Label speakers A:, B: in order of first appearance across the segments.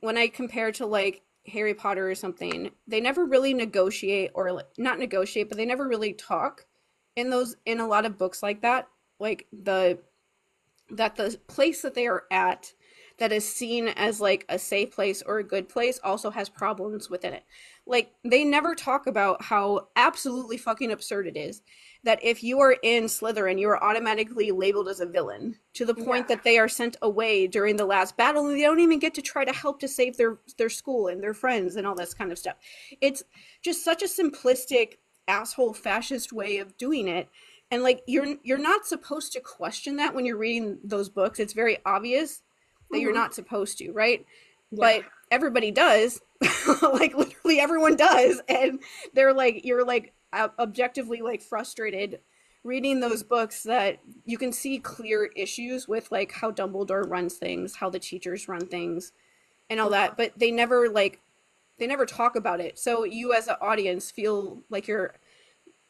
A: when I compare to like Harry Potter or something, they never really negotiate or not negotiate, but they never really talk in those in a lot of books like that. Like the that the place that they are at that is seen as like a safe place or a good place also has problems within it. Like they never talk about how absolutely fucking absurd it is that if you are in Slytherin, you are automatically labeled as a villain to the point
B: Yeah.
A: that they are sent away during the last battle and they don't even get to try to help to save their their school and their friends and all this kind of stuff. It's just such a simplistic asshole fascist way of doing it. And like you're you're not supposed to question that when you're reading those books. It's very obvious that you're
B: Mhm.
A: not supposed to, right?
B: Yeah.
A: But everybody does. like literally everyone does and they're like you're like objectively like frustrated reading those books that you can see clear issues with like how Dumbledore runs things, how the teachers run things and all that, but they never like they never talk about it. So you as an audience feel like you're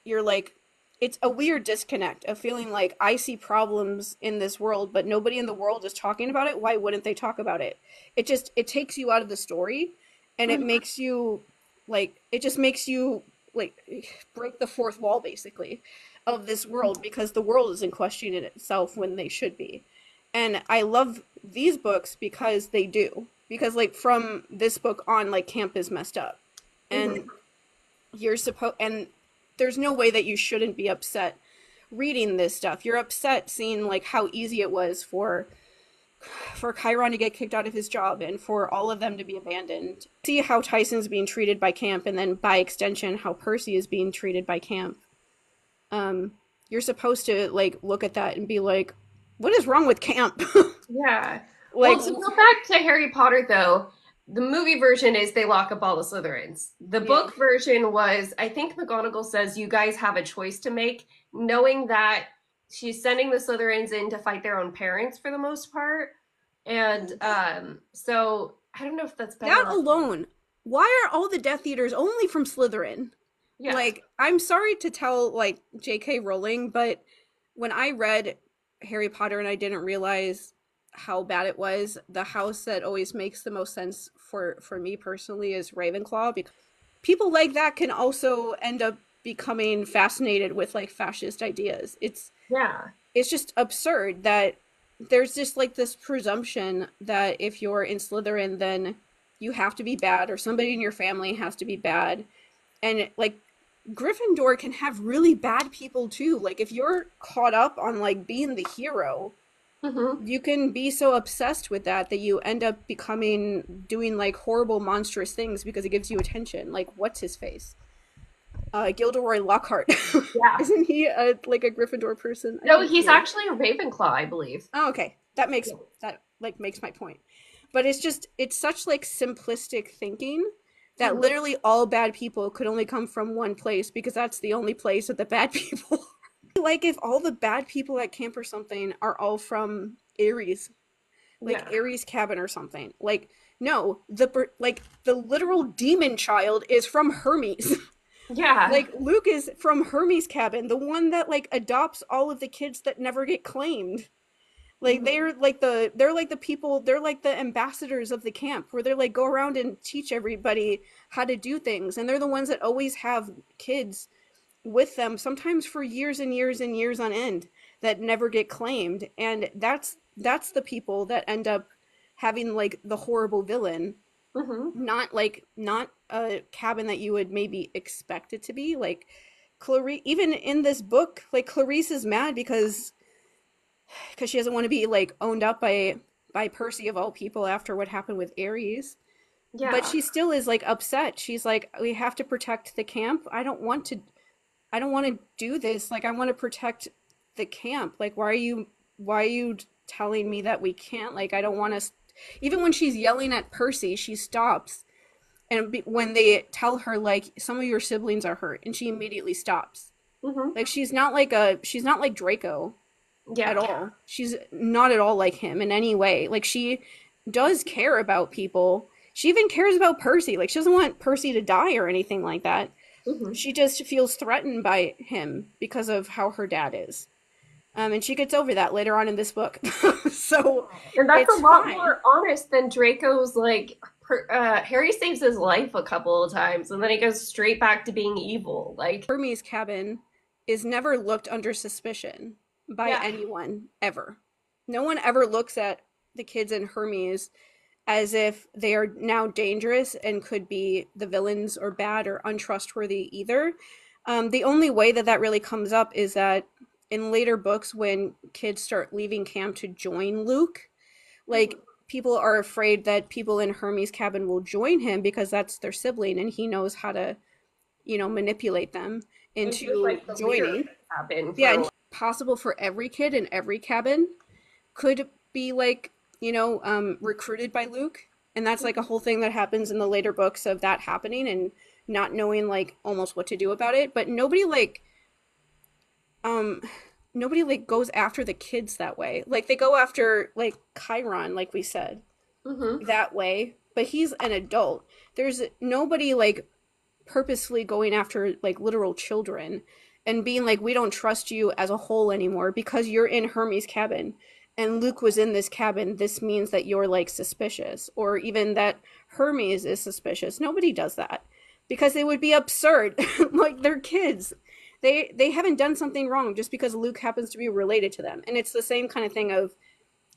A: you're like it's a weird disconnect of feeling like I see problems in this world, but nobody in the world is talking about it. Why wouldn't they talk about it? It just it takes you out of the story, and it
B: Mhm.
A: makes you like it just makes you like break the fourth wall basically of this world because the world isn't questioning itself when they should be. And I love these books because they do. Because like from this book on, like camp is messed up, and you're supposed and there's no way that you shouldn't be upset reading this stuff. You're upset seeing like how easy it was for for Chiron to get kicked out of his job and for all of them to be abandoned. See how Tyson's being treated by camp and then by extension how Percy is being treated by camp. Um you're supposed to like look at that and be like what is wrong with camp?
B: Yeah.
A: like
B: well, to go back to Harry Potter, though, the movie version is they lock up all the Slytherins. The
A: Yeah.
B: book version was, I think McGonagall says you guys have a choice to make, knowing that she's sending the Slytherins in to fight their own parents for the most part. And um, so I don't know if that's better.
A: that alone. Why are all the Death Eaters only from Slytherin?
B: Yeah.
A: Like, I'm sorry to tell like J.K. Rowling, but when I read Harry Potter and I didn't realize how bad it was, the house that always makes the most sense for for me personally is Ravenclaw because people like that can also end up becoming fascinated with like fascist ideas. It's
B: yeah.
A: it's just absurd that there's just like this presumption that if you're in Slytherin, then you have to be bad, or somebody in your family has to be bad. And like Gryffindor can have really bad people too. Like if you're caught up on like being the hero,
B: hmm
A: you can be so obsessed with that that you end up becoming doing like horrible monstrous things because it gives you attention. Like what's his face? Uh Gilderoy Lockhart.
B: Yeah.
A: Isn't he a like a Gryffindor person? I
B: No, he's
A: he
B: actually a Ravenclaw, I believe.
A: Oh, okay. That makes
B: Yeah.
A: that like makes my point. But it's just it's such like simplistic thinking that
B: Mhm.
A: literally all bad people could only come from one place because that's the only place that the bad people like if all the bad people at camp or something are all from Ares. Like
B: Yeah.
A: Ares cabin or something. Like no, the like the literal demon child is from Hermes.
B: Yeah.
A: like Luke is from Hermes cabin, the one that like adopts all of the kids that never get claimed. Like
B: Mhm.
A: they're like the they're like the people they're like the ambassadors of the camp where they're like go around and teach everybody how to do things and they're the ones that always have kids with them sometimes for years and years and years on end that never get claimed. And that's that's the people that end up having like the horrible villain.
B: Hmm
A: not like not a cabin that you would maybe expect it to be. Like Clarisse even in this book like Clarisse is mad because because she doesn't want to be like owned up by by Percy of all people after what happened with Ares
B: Yeah.
A: but she still is like upset. She's like we have to protect the camp. I don't want to I don't want to do this like I want to protect the camp like why are you why are you telling me that we can't like I don't want to even when she's yelling at Percy she stops and be, when they tell her like some of your siblings are hurt and she immediately stops
B: hmm
A: like she's not like a she's not like Draco
B: Yeah.
A: at all. She's not at all like him in any way. Like she does care about people. She even cares about Percy. Like she doesn't want Percy to die or anything like that.
B: Mhm.
A: She just feels threatened by him because of how her dad is. Um, and she gets over that later on in this book. so
B: and that's a lot
A: fine.
B: more honest than Draco's like uh, Harry saves his life a couple of times and then he goes straight back to being evil. Like
A: Hermes' cabin is never looked under suspicion by
B: Yeah.
A: anyone ever. No one ever looks at the kids in Hermes as if they are now dangerous and could be the villains or bad or untrustworthy either. Um, the only way that that really comes up is that in later books, when kids start leaving camp to join Luke, like people are afraid that people in Hermes' cabin will join him because that's their sibling and he knows how to, you know, manipulate them into
B: like, the
A: joining.
B: cabin
A: Yeah, possible for every kid in every cabin could be like, you know, um, recruited by Luke. And that's like a whole thing that happens in the later books of that happening and not knowing like almost what to do about it. But nobody like um nobody like goes after the kids that way. Like they go after like Chiron, like we said
B: Mhm.
A: that way, but he's an adult. There's nobody like purposely going after like literal children and being like, we don't trust you as a whole anymore because you're in Hermes' cabin and Luke was in this cabin. This means that you're like suspicious, or even that Hermes is suspicious. Nobody does that because it would be absurd. like they're kids. They they haven't done something wrong just because Luke happens to be related to them. And it's the same kind of thing of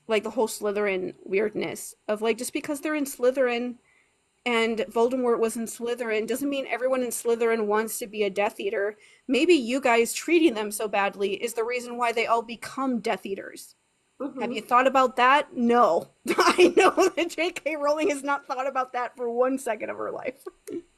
A: like the whole Slytherin weirdness of like just because they're in Slytherin and Voldemort was in Slytherin doesn't mean everyone in Slytherin wants to be a Death Eater. Maybe you guys treating them so badly is the reason why they all become Death Eaters.
B: Mhm.
A: Have you thought about that? No. I know that J.K. Rowling has not thought about that for one second of her life.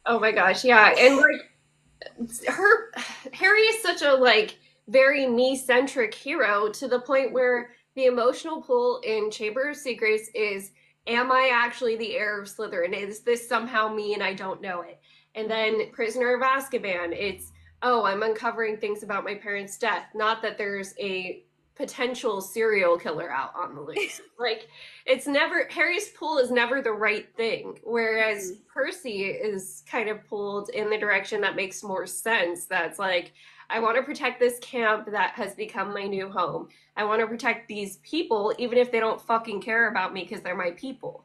B: Oh my gosh, yeah. And like her Harry is such a like very me-centric hero to the point where the emotional pull in Chamber of Secrets is am I actually the heir of Slytherin? Is this somehow me and I don't know it? And then Prisoner of Azkaban, it's oh, I'm uncovering things about my parents' death, not that there's a potential serial killer out on the loose. like it's never Harry's pull is never the right thing, whereas mm-hmm. Percy is kind of pulled in the direction that makes more sense. That's like I want to protect this camp that has become my new home. I want to protect these people, even if they don't fucking care about me because they're my people.